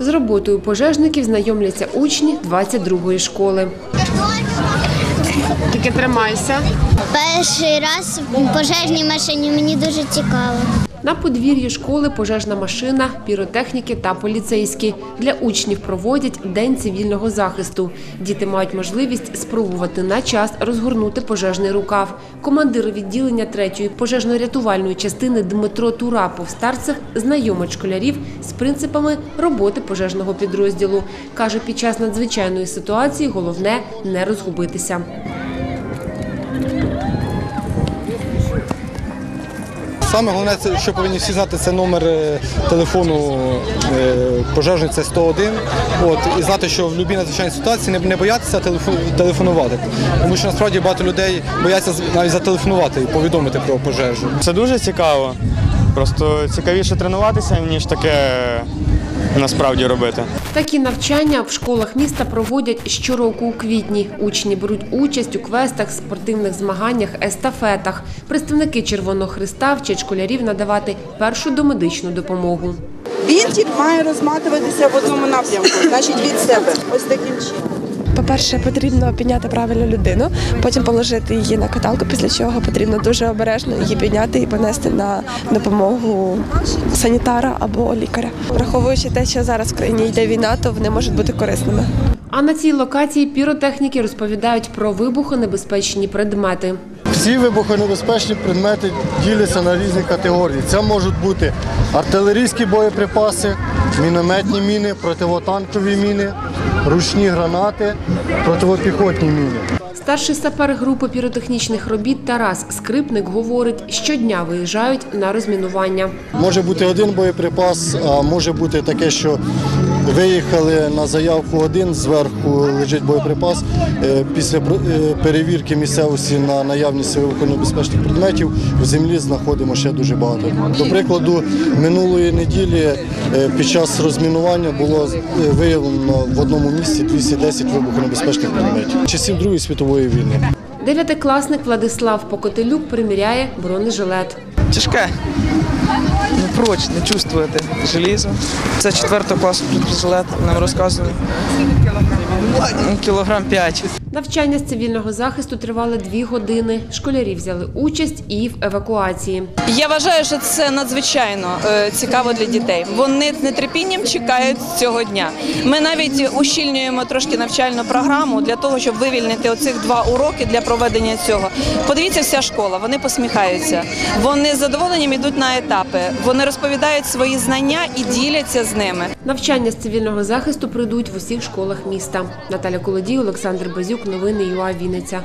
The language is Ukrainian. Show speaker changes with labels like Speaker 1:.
Speaker 1: З роботою пожежників знайомляться учні 22-ї школи. Тільки тримайся.
Speaker 2: Перший раз в пожежній машині мені дуже цікаво.
Speaker 1: На подвір'ї школи пожежна машина, піротехніки та поліцейські. Для учнів проводять День цивільного захисту. Діти мають можливість спробувати на час розгорнути пожежний рукав. Командир відділення 3-ї пожежно-рятувальної частини Дмитро Турапов старцев знайомить школярів з принципами роботи пожежного підрозділу. Каже, під час надзвичайної ситуації головне не розгубитися.
Speaker 3: Саме головне, що повинні всі знати, це номер е, телефону е, пожежної, це 101. От, і знати, що в будь-якій надзвичайній ситуації не боятися телефонувати. Тому що насправді багато людей бояться навіть зателефонувати і повідомити про пожежу.
Speaker 4: Це дуже цікаво. Просто цікавіше тренуватися, ніж таке насправді робити.
Speaker 1: Такі навчання в школах міста проводять щороку у квітні. Учні беруть участь у квестах, спортивних змаганнях, естафетах. Представники Червоного Христа вчать школярів надавати першу домедичну допомогу.
Speaker 5: Бінтик має розматуватися в одному напрямку, значить від себе. Ось таким чином.
Speaker 6: По-перше, потрібно підняти правильно людину, потім положити її на каталку, після чого потрібно дуже обережно її підняти і понести на допомогу санітара або лікаря. Враховуючи те, що зараз в країні йде війна, то вони можуть бути корисними.
Speaker 1: А на цій локації піротехніки розповідають про вибухонебезпечні предмети.
Speaker 7: Всі вибухонебезпечні предмети діляться на різні категорії. Це можуть бути артилерійські боєприпаси, мінометні міни, противотанкові міни, ручні гранати, противопіхотні міни.
Speaker 1: Старший сапер групи піротехнічних робіт Тарас Скрипник говорить, щодня виїжджають на розмінування.
Speaker 7: Може бути один боєприпас, а може бути таке, що виїхали на заявку один, зверху лежить боєприпас. Е, Після бр- е, перевірки місцевості на наявність вибухонебезпечних предметів в землі знаходимо ще дуже багато. До прикладу, минулої неділі е, під час розмінування було виявлено в одному місці 210 вибухонебезпечних предметів часів Другої світової війни.
Speaker 1: Дев'ятикласник Владислав Покотилюк приміряє бронежилет.
Speaker 8: Тяжке. Непрочне чувствуєте желізо. Це 4 класу бронежилет, нам розказували. Ну, Кілограм 5.
Speaker 1: Навчання з цивільного захисту тривали дві години. Школярі взяли участь і в евакуації.
Speaker 9: Я вважаю, що це надзвичайно е, цікаво для дітей. Вони з нетерпінням чекають цього дня. Ми навіть ущільнюємо трошки навчальну програму для того, щоб вивільнити оцих два уроки для проведення цього. Подивіться, вся школа, вони посміхаються. Вони з задоволенням йдуть на етапи. Вони розповідають свої знання і діляться з ними.
Speaker 1: Навчання з цивільного захисту пройдуть в усіх школах міста. Наталя Колодій, Олександр Базюк. Новини ЮА Вінниця.